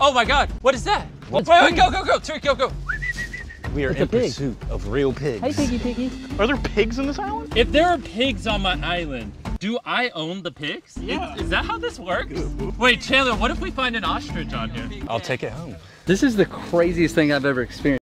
Oh my god, what is that? Wait, wait, go, go, go, Tareq, go, go. We are It's in pursuit of real pigs. Hey, piggy, piggy. Are there pigs in this island? If there are pigs on my island, do I own the pigs? Yeah. Is, is that how this works? Wait, Chandler, what if we find an ostrich on here? I'll take it home. This is the craziest thing I've ever experienced.